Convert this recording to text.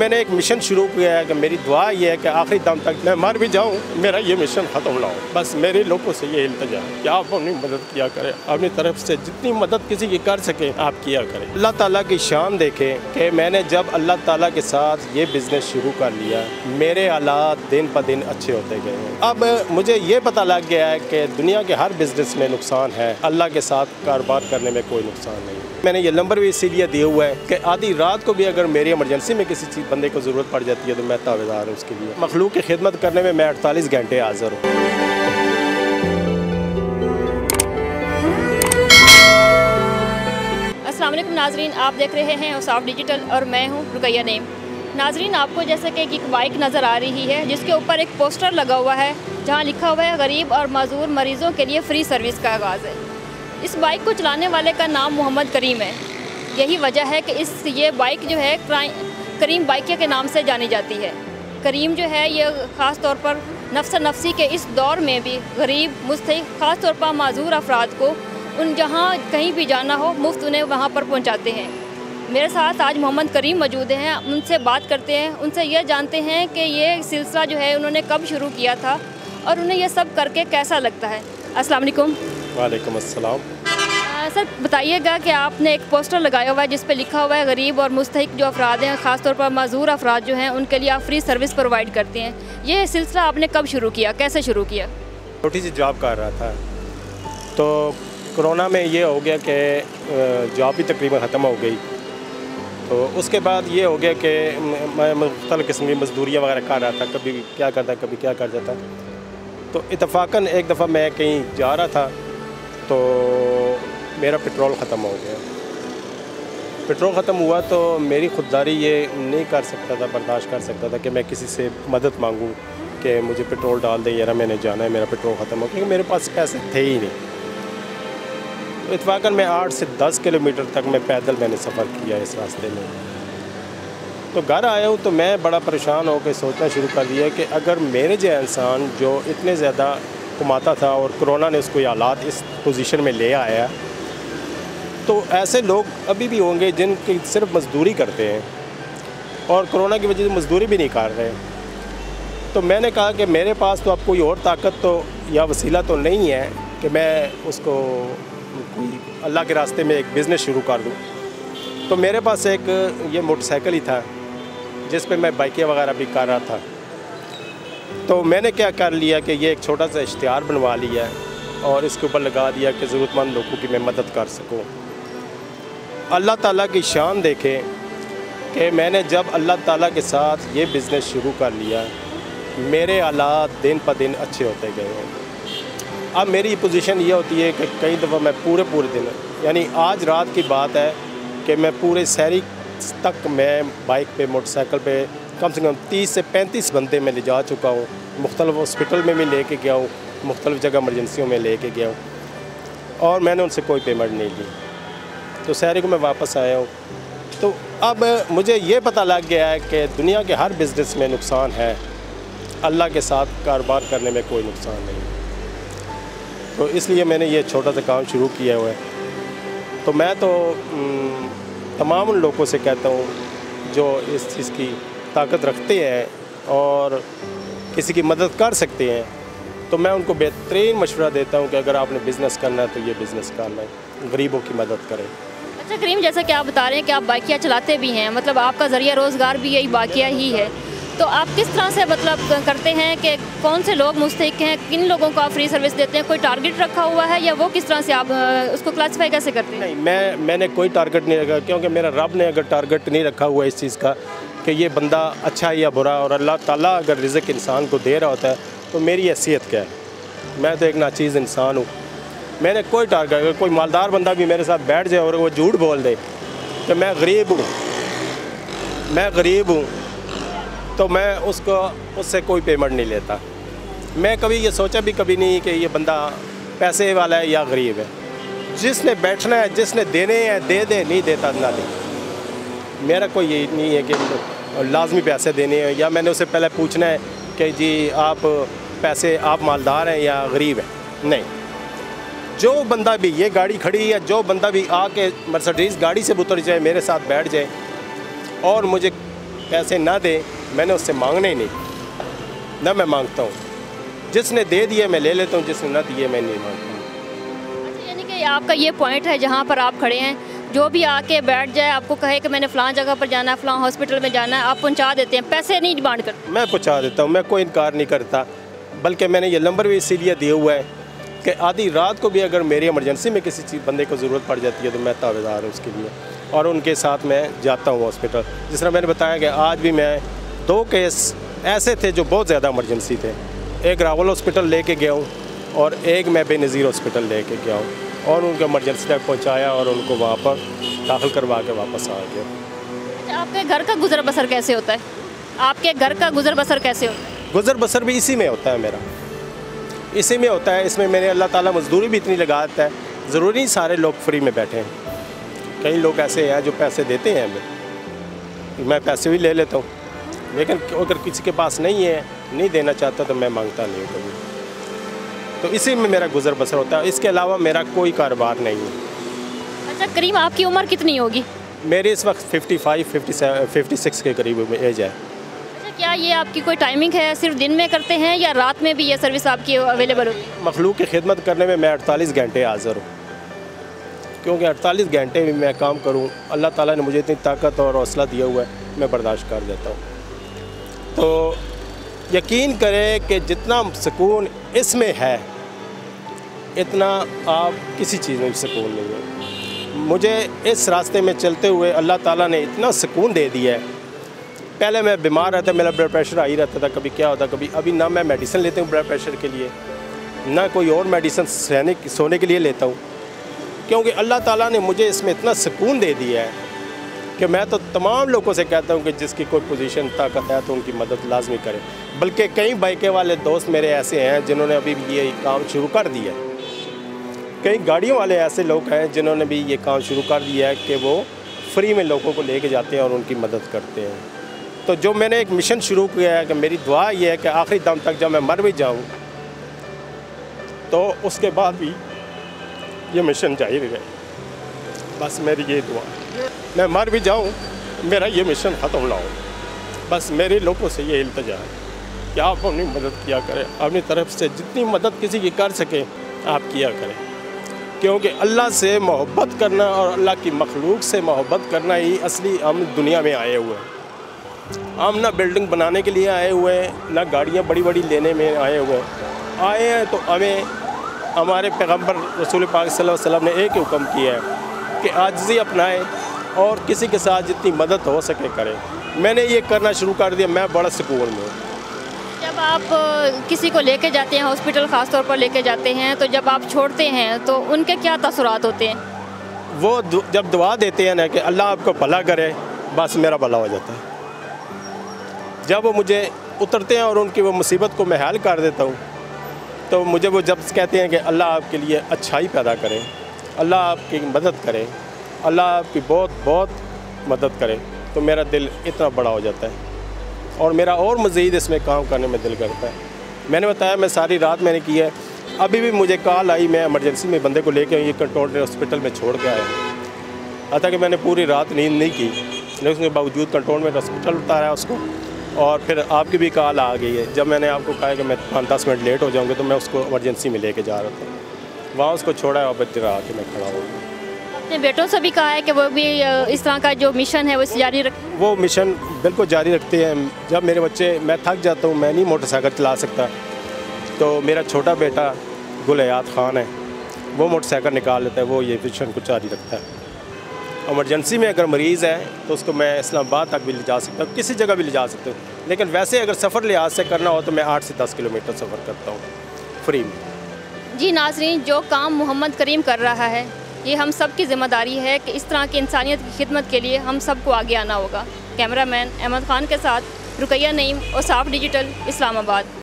मैंने एक मिशन शुरू किया है कि मेरी दुआ ये है कि आखिरी दम तक मैं मर भी जाऊँ, मेरा ये मिशन ख़त्म ना हो। बस मेरे लोगों से ये इल्तजा है कि आप अपनी मदद किया करें, अपनी तरफ़ से जितनी मदद किसी की कर सके, आप किया करें। अल्लाह ताला की शान देखें कि मैंने जब अल्लाह ताला के साथ ये बिज़नेस शुरू कर लिया, मेरे हालात दिन ब दिन अच्छे होते गए अब मुझे ये पता लग गया है कि दुनिया के हर बिज़नेस में नुकसान है, अल्लाह के साथ कारोबार करने में कोई नुकसान नहीं। मैंने ये नंबर भी इसीलिए दिया हुआ है कि आधी रात को भी अगर मेरी इमरजेंसी में किसी चीज़, बंदे को ज़रूरत पड़ जाती है तो मैं तावेदार हूँ उसके लिए। मखलूक की खिदमत करने में मैं अड़तालीस घंटे हाज़िर हूँ। असलम नाजरीन, आप देख रहे हैं उसाफ डिजिटल और मैं हूँ रुकैया नेम। नाजरीन, आपको जैसे कि एक बाइक नज़र आ रही है, जिसके ऊपर एक पोस्टर लगा हुआ है, जहाँ लिखा हुआ है, गरीब और माजूर मरीज़ों के लिए फ़्री सर्विस का आगाज़ है। इस बाइक को चलाने वाले का नाम मोहम्मद करीम है। यही वजह है कि इस, ये बाइक जो है करीम बाइकिया के नाम से जानी जाती है। करीम जो है, ये ख़ास तौर पर नफ्स नफसी के इस दौर में भी गरीब मुस्तक ख़ास तौर पर माजूर अफराद को उन जहाँ कहीं भी जाना हो, मुफ़्त उन्हें वहाँ पर पहुँचाते हैं। मेरे साथ आज मोहम्मद करीम मौजूद हैं, उनसे बात करते हैं, उनसे यह जानते हैं कि ये सिलसिला जो है, उन्होंने कब शुरू किया था और उन्हें यह सब करके कैसा लगता है। अस्सलाम वालेकुम वालेकुम अस्सलाम। सर, बताइएगा कि आपने एक पोस्टर लगाया हुआ है जिस पे लिखा हुआ है, गरीब और मुस्तक जो अफराद हैं, ख़ासतौर पर मजदूर अफराद जो हैं, उनके लिए आप फ्री सर्विस प्रोवाइड करते हैं। ये सिलसिला आपने कब शुरू किया? कैसे शुरू किया? छोटी सी जॉब कर रहा था। तो कोरोना में ये हो गया कि जॉब भी तकरीबन ख़त्म हो गई। तो उसके बाद ये हो गया कि मैं मुख्तल किस्म की मजदूरियाँ वगैरह कर रहा था, कभी क्या करता, कभी क्या कर जाता तो इतफाक़न एक दफ़ा मैं कहीं जा रहा था तो मेरा पेट्रोल ख़त्म हो गया। पेट्रोल ख़त्म हुआ तो मेरी ख़ुददारी ये नहीं कर सकता था, बर्दाश्त कर सकता था कि मैं किसी से मदद मांगूं कि मुझे पेट्रोल डाल दें यार मैंने जाना है, मेरा पेट्रोल ख़त्म हो, क्योंकि मेरे पास पैसे थे ही नहीं। तो इतफाक़न मैं आठ से दस किलोमीटर तक मैं पैदल मैंने सफ़र किया इस रास्ते में। तो घर आया हूँ तो मैं बड़ा परेशान होकर सोचना शुरू कर दिया कि अगर मेरे जो इंसान जो इतने ज़्यादा कमाता था और कोरोना ने उसको हालात इस पोजीशन में ले आया तो ऐसे लोग अभी भी होंगे जिनकी सिर्फ़ मजदूरी करते हैं और कोरोना की वजह से मजदूरी भी नहीं कर रहे तो मैंने कहा कि मेरे पास तो अब कोई और ताकत तो या वसीला तो नहीं है कि मैं उसको कोई अल्लाह के रास्ते में एक बिज़नेस शुरू कर दूँ। तो मेरे पास एक ये मोटरसाइकिल ही था, जिस पे मैं बाइकें वगैरह भी कर रहा था। तो मैंने क्या कर लिया कि ये एक छोटा सा इश्तहार बनवा लिया और इसके ऊपर लगा दिया कि ज़रूरतमंद लोगों की मैं मदद कर सकूँ। अल्लाह ताला की शान देखें कि मैंने जब अल्लाह ताला के साथ ये बिज़नेस शुरू कर लिया, मेरे हालात दिन ब दिन अच्छे होते गए हैं। अब मेरी पोजीशन ये होती है कि कई दफ़ा मैं पूरे पूरे दिन, यानी आज रात की बात है कि मैं पूरे शहरी तक मैं बाइक पे मोटरसाइकिल पे कम से कम तीस से पैंतीस बंदे मैं ले जा चुका हूँ। मुख्तलिफ़ हॉस्पिटल में भी ले गया हूँ, मुख्तलिफ़ जगह एमरजेंसियों में ले गया हूँ। और मैंने उनसे कोई पेमेंट नहीं ली। तो शहरी को मैं वापस आया हूँ। तो अब मुझे ये पता लग गया है कि दुनिया के हर बिज़नेस में नुकसान है। अल्लाह के साथ कारोबार करने में कोई नुकसान नहीं। तो इसलिए मैंने ये छोटा सा काम शुरू किया हुआ है। तो मैं तो तमाम उन लोगों से कहता हूँ जो इस चीज़ की ताकत रखते हैं और किसी की मदद कर सकते हैं तो मैं उनको बेहतरीन मशवरा देता हूँ कि अगर आपने बिज़नेस करना है तो ये बिज़नेस करना है। गरीबों की मदद करें। अच्छा करीम, जैसा कि आप बता रहे हैं कि आप बाइकिया चलाते भी हैं मतलब आपका ज़रिया रोज़गार भी यही बाकिया ही है। तो आप किस तरह से मतलब करते हैं कि कौन से लोग मुस्तक हैं, किन लोगों को आप फ्री सर्विस देते हैं, कोई टारगेट रखा हुआ है या वो किस तरह से आप उसको क्लासीफाई कैसे करते हैं? नहीं, मैं, मैंने कोई टारगेट नहीं रखा, क्योंकि मेरा रब ने अगर टारगेट नहीं रखा हुआ इस चीज़ का, कि ये बंदा अच्छा है या बुरा, और अल्लाह ताला अगर रिज़क इंसान को दे रहा होता है तो मेरी हैसियत क्या है? मैं तो एक नाचीज़ इंसान हूँ। मैंने कोई टारगेट अगर कोई मालदार बंदा भी मेरे साथ बैठ जाए और वो झूठ बोल दे कि मैं गरीब हूँ। मैं गरीब हूँ तो मैं उसको, उससे कोई पेमेंट नहीं लेता। मैं कभी ये सोचा भी कभी नहीं कि ये बंदा पैसे वाला है या गरीब है। जिसने बैठना है, जिसने देने हैं, दे दे, नहीं देता, ना दे। मेरा कोई ये नहीं है कि लाजमी पैसे देने हैं, या मैंने उससे पहले पूछना है कि जी आप पैसे, आप मालदार हैं या गरीब हैं? नहीं। जो बंदा भी ये गाड़ी खड़ी है जो बंदा भी आके मर्सडीज़ गाड़ी से उतर जाए मेरे साथ बैठ जाए और मुझे पैसे ना दे मैंने उससे मांगने ही नहीं। ना मैं माँगता हूँ। जिसने दे दिए मैं ले लेता हूँ जिसने ना दिए मैं नहीं माँगता हूँ। अच्छा यानी कि आपका ये पॉइंट है जहाँ पर आप खड़े हैं जो भी आके बैठ जाए आपको कहे कि मैंने फ़लाँ जगह पर जाना है फ़लाँ हॉस्पिटल में जाना है आप पहुँचा देते हैं पैसे नहीं डिमांड करते। मैं पहुँचा देता हूँ मैं कोई इनकार नहीं करता बल्कि मैंने ये नंबर भी इसीलिए दिया हुआ है कि आधी रात को भी अगर मेरी इमरजेंसी में किसी चीज़ बंदे को ज़रूरत पड़ जाती है तो मैं तावेदार हूँ उसके लिए। और उनके साथ मैं जाता हूँ हॉस्पिटल जिस तरह मैंने बताया कि आज भी मैं दो केस ऐसे थे जो बहुत ज़्यादा इमरजेंसी थे। एक रावल हॉस्पिटल लेके गया हूँ और एक मैं बेनज़ीर हॉस्पिटल लेके गया हूँ। और उनको इमरजेंसी तक पहुँचाया और उनको वहाँ पर दाखिल करवा के वापस आ गया। अच्छा आपके घर का गुजर बसर कैसे होता है? आपके घर का गुजर बसर कैसे होता है? गुजर बसर भी इसी में होता है मेरा। इसी में होता है इसमें मैंने अल्लाह ताला मजदूरी भी इतनी लगा देता है। ज़रूरी सारे लोग फ्री में बैठे हैं। कई लोग ऐसे हैं जो पैसे देते हैं हमें। मैं पैसे भी ले लेता हूँ लेकिन अगर किसी के पास नहीं है नहीं देना चाहता तो मैं माँगता नहीं हूँ कभी। तो इसी में मेरा गुजर बसर होता है। इसके अलावा मेरा कोई कारोबार नहीं है। अच्छा करीम आपकी उम्र कितनी होगी? मेरी इस वक्त 55, 57, 56 के करीब एज है। क्या ये आपकी कोई टाइमिंग है? सिर्फ़ दिन में करते हैं या रात में भी ये सर्विस आपकी अवेलेबल होती है? मखलूक की खिदमत करने में मैं अड़तालीस घंटे हाज़िर हूँ। क्योंकि अड़तालीस घंटे भी मैं काम करूँ, अल्लाह ताला ने मुझे इतनी ताकत और हौसला दिया हुआ है, मैं बर्दाश्त कर देता हूँ। तो यकीन करें कि जितना सुकून इसमें है, इतना आप किसी चीज़ में सुकून नहीं है। मुझे इस रास्ते में चलते हुए अल्लाह ताला ने इतना सुकून दे दिया है पहले मैं बीमार रहता था मेरा ब्लड प्रेशर आ ही रहता था। कभी क्या होता, कभी अभी ना मैं मेडिसिन लेता हूँ ब्लड प्रेशर के लिए, ना कोई और मेडिसिन सहने, सोने के लिए लेता हूँ। क्योंकि अल्लाह ताला ने मुझे इसमें इतना सुकून दे दिया है कि मैं तो तमाम लोगों से कहता हूँ कि जिसकी कोई पोजीशन ताकत है तो उनकी मदद लाजमी करें। बल्कि कई बाइकें वाले दोस्त मेरे ऐसे हैं जिन्होंने अभी ये काम शुरू कर दिया है। कई गाड़ियों वाले ऐसे लोग हैं जिन्होंने भी ये काम शुरू कर दिया है कि वो फ्री में लोगों को लेके जाते हैं और उनकी मदद करते हैं। तो जो मैंने एक मिशन शुरू किया है कि मेरी दुआ ये है कि आखिरी दम तक जब मैं मर भी जाऊँ तो उसके बाद भी ये मिशन जारी रहे। बस मेरी ये दुआ, मैं मर भी जाऊँ, मेरा ये मिशन ख़त्म ना हो। बस मेरे लोगों से ये इल्तजा है कि आप अपनी मदद किया करें, अपनी तरफ़ से जितनी मदद किसी की कर सकें, आप किया करें। क्योंकि अल्लाह से मोहब्बत करना और अल्लाह की मखलूक से मोहब्बत करना ही असली हम दुनिया में आए हुए हैं। हम ना बिल्डिंग बनाने के लिए आए हुए हैं ना गाड़ियाँ बड़ी बड़ी लेने में आए हुए हैं। आए हैं तो हमें हमारे पैगंबर रसूल पाक सल्लल्लाहु अलैहि वसल्लम ने एक ही हुक्म किया है कि आजजी अपनाएँ और किसी के साथ जितनी मदद हो सके करें। मैंने ये करना शुरू कर दिया मैं बड़ा सुकून में जब आप किसी को लेके जाते हैं हॉस्पिटल ख़ास तौर पर लेके जाते हैं तो जब आप छोड़ते हैं तो उनके क्या तसरात होते हैं? वो जब दुआ देते हैं ना कि अल्लाह आपको भला करे बस मेरा भला हो जाता है। जब वो मुझे उतरते हैं और उनकी वो मुसीबत को मैं हल कर देता हूँ तो मुझे वो जब कहते हैं कि अल्लाह आपके लिए अच्छाई पैदा करे, अल्लाह आपकी मदद करे, अल्लाह आपकी बहुत बहुत मदद करे तो मेरा दिल इतना बड़ा हो जाता है। और मेरा और मज़ीद इसमें काम करने में दिल करता है। मैंने बताया, मैं सारी रात मैंने की है। अभी भी मुझे कॉल आई, मैं इमरजेंसी में बंदे को लेके ये कंट्रोल हॉस्पिटल में छोड़ के आया अतः कि मैंने पूरी रात नींद नहीं की, लेकिन उसके बावजूद कंट्रोल में हॉस्पिटल उतारा उसको। और फिर आपकी भी कॉल आ गई है। जब मैंने आपको कहा कि मैं पाँच दस मिनट लेट हो जाऊँगी तो मैं उसको इमरजेंसी में लेके जा रहा था। वहाँ उसको छोड़ा और बच्चे आके मैं खड़ा हो। अपने बेटों से भी कहा है कि वो भी इस तरह का जो मिशन है वो जारी रख वो मिशन बिल्कुल जारी रखते हैं। जब मेरे बच्चे मैं थक जाता हूँ मैं नहीं मोटरसाइकिल चला सकता। तो मेरा छोटा बेटा गुलयात ख़ान है वो मोटरसाइकिल निकाल लेता है वो ये मिशन को जारी रखता है। इमरजेंसी में अगर मरीज़ है तो उसको मैं इस्लामाबाद तक भी ले जा सकता हूँ, किसी जगह भी ले जा सकता हूँ। लेकिन वैसे अगर सफ़र लिहाज से करना हो तो मैं आठ से दस किलोमीटर सफ़र करता हूँ, फ्री में। जी नाजरीन, जो काम मोहम्मद करीम कर रहा है, ये हम सब की ज़िम्मेदारी है कि इस तरह की इंसानियत की खिदमत के लिए हम सबको आगे आना होगा। कैमरामैन अहमद ख़ान के साथ रुकैया नईम और साफ़ डिजिटल, इस्लामाबाद।